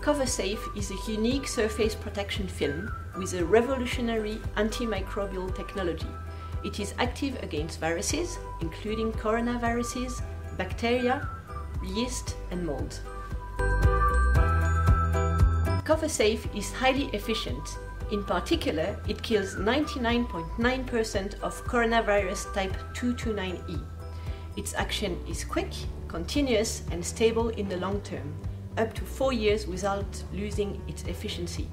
CoverSafe is a unique surface protection film with a revolutionary antimicrobial technology. It is active against viruses, including coronaviruses, bacteria, yeast, and mold. CoverSafe is highly efficient. In particular, it kills 99.9% of coronavirus type 229E. Its action is quick, continuous, and stable in the long term, up to four years without losing its efficiency.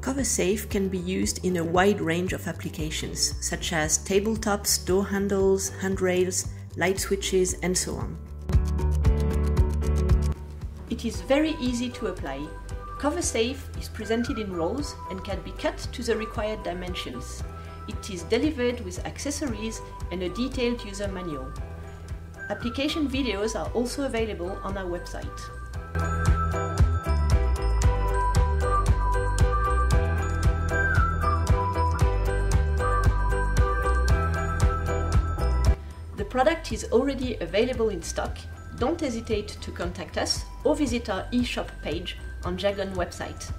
CoverSafe can be used in a wide range of applications, such as tabletops, door handles, handrails, light switches, and so on. It is very easy to apply. CoverSafe is presented in rolls and can be cut to the required dimensions. It is delivered with accessories and a detailed user manual. Application videos are also available on our website. The product is already available in stock. Don't hesitate to contact us or visit our e-shop page on Gergonne website.